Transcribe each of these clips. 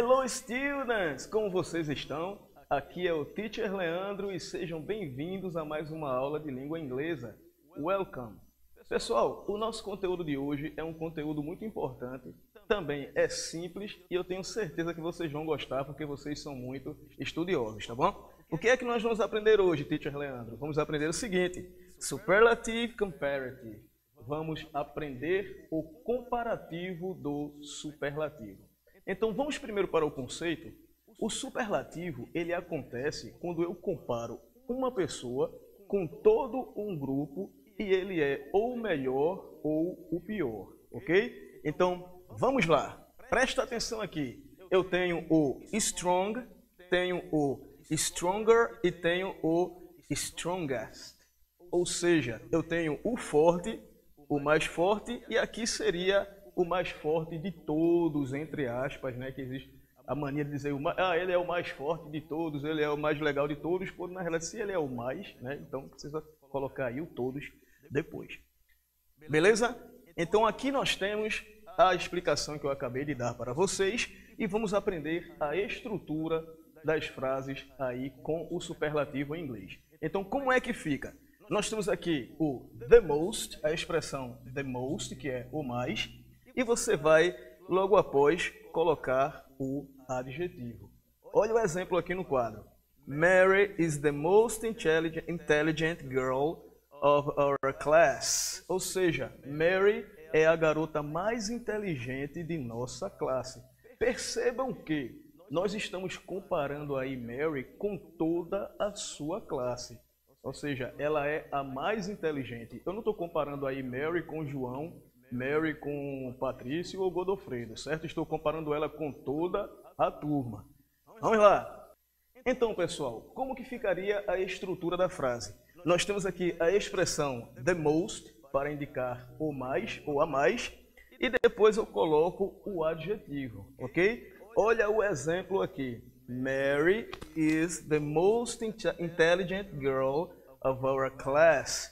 Hello students! Como vocês estão? Aqui é o Teacher Leandro e sejam bem-vindos a mais uma aula de língua inglesa. Welcome! Pessoal, o nosso conteúdo de hoje é um conteúdo muito importante, também é simples e eu tenho certeza que vocês vão gostar porque vocês são muito estudiosos, tá bom? O que é que nós vamos aprender hoje, Teacher Leandro? Vamos aprender o seguinte, Superlative Comparative. Vamos aprender o comparativo do superlativo. Então vamos primeiro para o conceito. O superlativo ele acontece quando eu comparo uma pessoa com todo um grupo e ele é ou o melhor ou o pior, ok? Então vamos lá. Presta atenção aqui. Eu tenho o strong, tenho o stronger e tenho o strongest. Ou seja, eu tenho o forte, o mais forte e aqui seria o mais forte de todos, entre aspas, né? Que existe a mania de dizer, ah, ele é o mais forte de todos, ele é o mais legal de todos, quando na realidade se ele é o mais, né? Então precisa colocar aí o todos depois. Beleza? Então aqui nós temos a explicação que eu acabei de dar para vocês e vamos aprender a estrutura das frases aí com o superlativo em inglês. Então como é que fica? Nós temos aqui o the most, a expressão the most, que é o mais, e você vai, logo após, colocar o adjetivo. Olha o exemplo aqui no quadro. Mary is the most intelligent, girl of our class. Ou seja, Mary é a garota mais inteligente de nossa classe. Percebam que nós estamos comparando aí Mary com toda a sua classe. Ou seja, ela é a mais inteligente. Eu não estou comparando aí Mary com João Mary com Patrício ou Godofredo, certo? Estou comparando ela com toda a turma. Vamos lá. Então, pessoal, como que ficaria a estrutura da frase? Nós temos aqui a expressão the most para indicar o mais ou a mais e depois eu coloco o adjetivo, ok? Olha o exemplo aqui. Mary is the most intelligent girl of our class.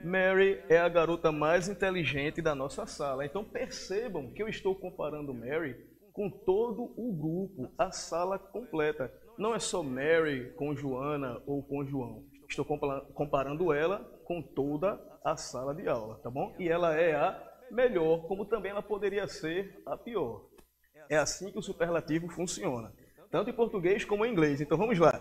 Mary é a garota mais inteligente da nossa sala. Então percebam que eu estou comparando Mary com todo o grupo, a sala completa. Não é só Mary com Joana ou com João. Estou comparando ela com toda a sala de aula, tá bom? E ela é a melhor, como também ela poderia ser a pior. É assim que o superlativo funciona, tanto em português como em inglês. Então vamos lá.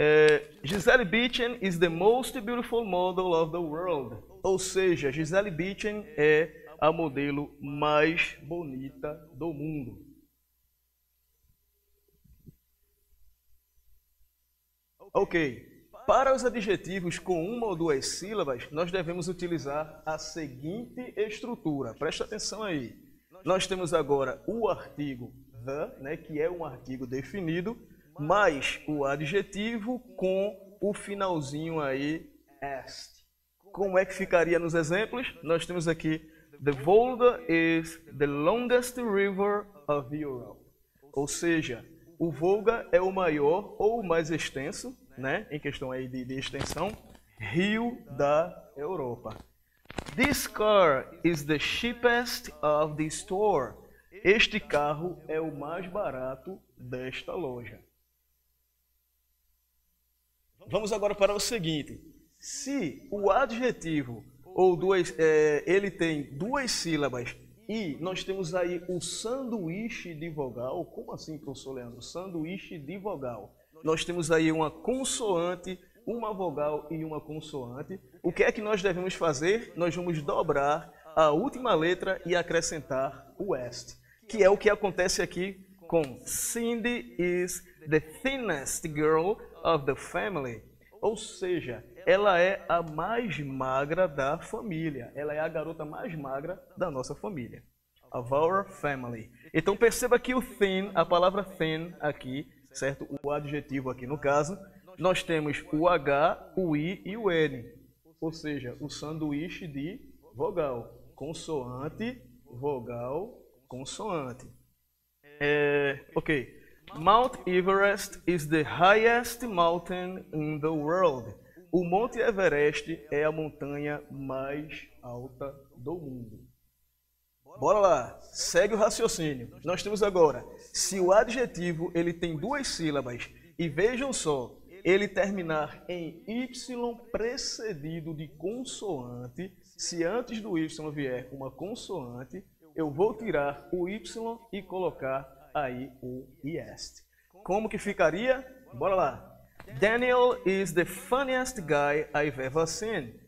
É, Gisele Bündchen is the most beautiful model of the world. Ou seja, Gisele Bündchen é a modelo mais bonita do mundo. Ok. Para os adjetivos com uma ou duas sílabas, nós devemos utilizar a seguinte estrutura. Presta atenção aí. Nós temos agora o artigo the, né, que é um artigo definido, mais o adjetivo com o finalzinho aí est. Como é que ficaria nos exemplos? Nós temos aqui The Volga is the longest river of Europe. Ou seja, o Volga é o maior ou o mais extenso, né, em questão aí de, de extensão, rio da Europa. This car is the cheapest of the store. Este carro é o mais barato desta loja. Vamos agora para o seguinte. Se o adjetivo ou duas, é, ele tem duas sílabas e nós temos aí o sanduíche de vogal, como assim, professor Leandro? Sanduíche de vogal. Nós temos aí uma consoante, uma vogal e uma consoante. O que é que nós devemos fazer? Nós vamos dobrar a última letra e acrescentar o est, que é o que acontece aqui com Cindy is the thinnest girl of the family. Ou seja, ela é a mais magra da família. Ela é a garota mais magra da nossa família. Of our family. Então perceba que o thin, a palavra thin aqui, certo? O adjetivo aqui no caso, nós temos o H, o I e o N. Ou seja, o sanduíche de vogal. Consoante, vogal, consoante. É, ok. Mount Everest is the highest mountain in the world. O Monte Everest é a montanha mais alta do mundo. Bora lá, segue o raciocínio. Nós temos agora, se o adjetivo ele tem duas sílabas e vejam só, ele terminar em Y precedido de consoante, se antes do Y vier uma consoante, eu vou tirar o Y e colocar aí o IEST. Como que ficaria? Bora lá. Daniel is the funniest guy I've ever seen.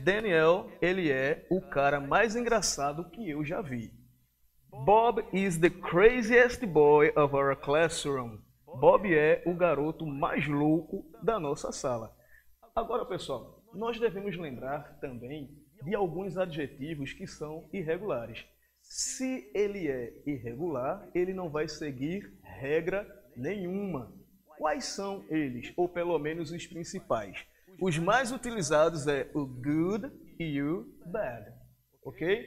Daniel, ele é o cara mais engraçado que eu já vi. Bob is the craziest boy of our classroom. Bob é o garoto mais louco da nossa sala. Agora, pessoal, nós devemos lembrar também de alguns adjetivos que são irregulares. Se ele é irregular, ele não vai seguir regra nenhuma. Quais são eles? Ou pelo menos os principais? Os mais utilizados é o good e o bad. Ok?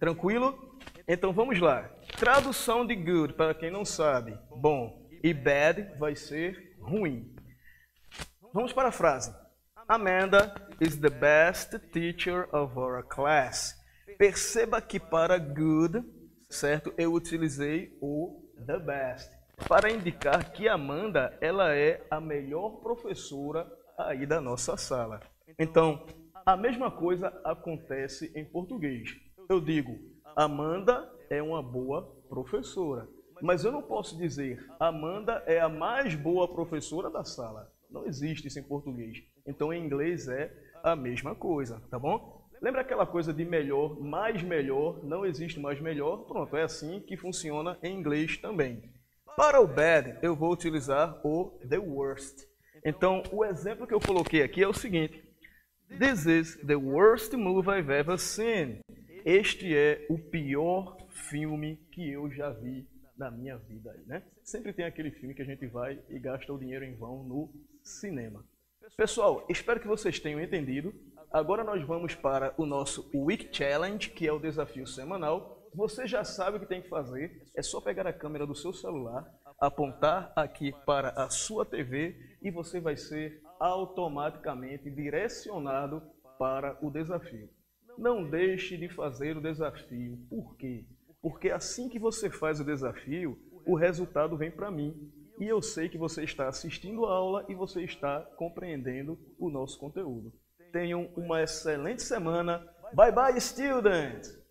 Tranquilo? Então vamos lá. Tradução de good, para quem não sabe, bom. E bad vai ser ruim. Vamos para a frase. Amanda is the best teacher of our class. Perceba que para good, certo? Eu utilizei o the best para indicar que Amanda ela é a melhor professora aí da nossa sala. Então, a mesma coisa acontece em português. Eu digo, Amanda é uma boa professora. Mas eu não posso dizer, Amanda é a mais boa professora da sala. Não existe isso em português. Então, em inglês é a mesma coisa, tá bom? Lembra aquela coisa de melhor, mais melhor, não existe mais melhor? Pronto, é assim que funciona em inglês também. Para o bad, eu vou utilizar o the worst. Então, o exemplo que eu coloquei aqui é o seguinte: This is the worst movie I've ever seen. Este é o pior filme que eu já vi na minha vida, né? Sempre tem aquele filme que a gente vai e gasta o dinheiro em vão no cinema. Pessoal, espero que vocês tenham entendido. Agora nós vamos para o nosso Week Challenge, que é o desafio semanal. Você já sabe o que tem que fazer. É só pegar a câmera do seu celular, apontar aqui para a sua TV e você vai ser automaticamente direcionado para o desafio. Não deixe de fazer o desafio. Por quê? Porque assim que você faz o desafio, o resultado vem para mim. E eu sei que você está assistindo a aula e você está compreendendo o nosso conteúdo. Tenham uma excelente semana. Bye bye, students!